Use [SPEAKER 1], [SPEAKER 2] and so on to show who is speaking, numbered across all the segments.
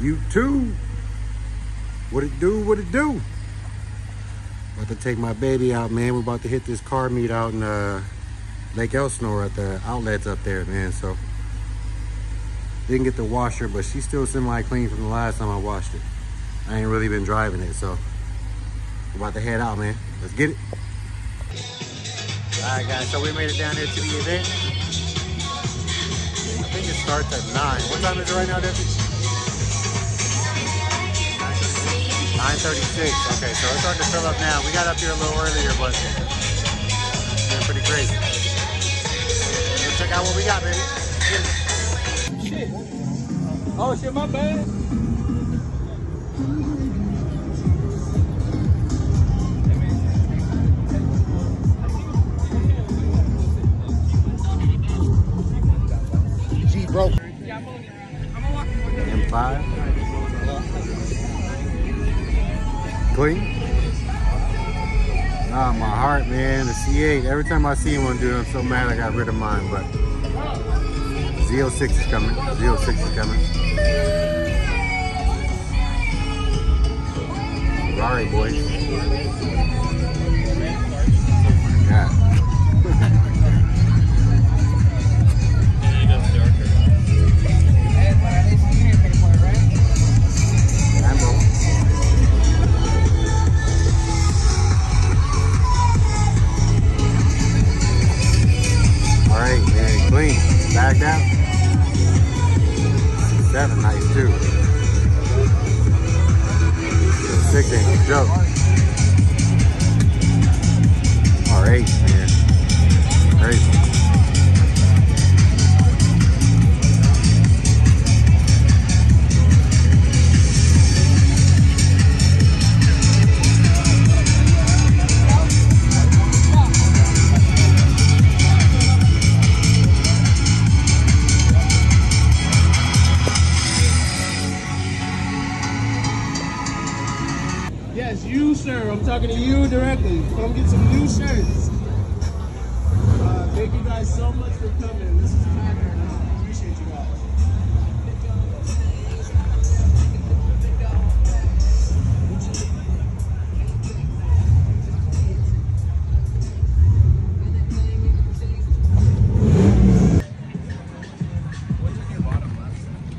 [SPEAKER 1] You too. What it do? What it do? About to take my baby out, man. We're about to hit this car meet out in uh, Lake Elsinore at the outlets up there, man. So didn't get to wash her, but she's still semi-clean from the last time I washed it. I ain't really been driving it, so we're about to head out, man. Let's get it. All right, guys. So we made it down here to the event. I think it starts at nine. What time is it right now, Debbie? 9.36. Okay, so it's starting to fill up now. We got up here a little earlier, but it's been pretty crazy. Let's check out what we got, baby.
[SPEAKER 2] Shit. Oh shit, my bad.
[SPEAKER 1] G broke. M5. Clean. Ah, my heart, man. The C8. Every time I see one, dude, I'm so mad I got rid of mine. But Z06 is coming. Z06 is coming. Right, boys. Clean. Bagged out. Seven, nice too. Six ain't no joke. All right, man.
[SPEAKER 2] You, sir. I'm talking to you directly. Come get some new shirts. Uh, thank you guys so much for coming. This is pattern. I appreciate you guys.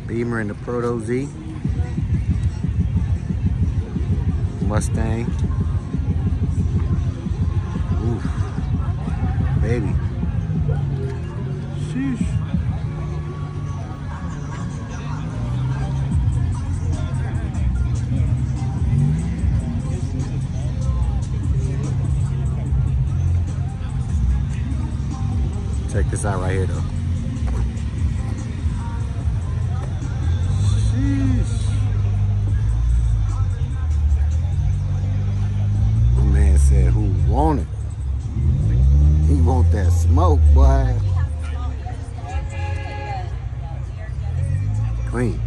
[SPEAKER 1] Beamer and the Proto Z. Mustang. Oof. Baby. Sheesh. Check this out right here though. Sheesh. Want that smoke, boy. Clean.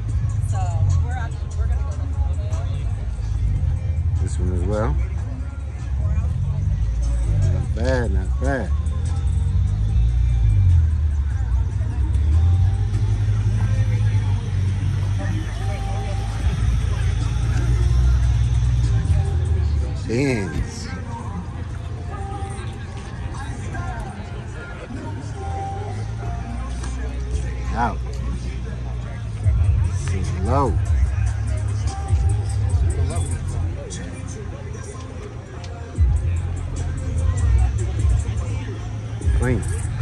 [SPEAKER 1] This one as well. Not bad, not bad. Out. Slow. Clean.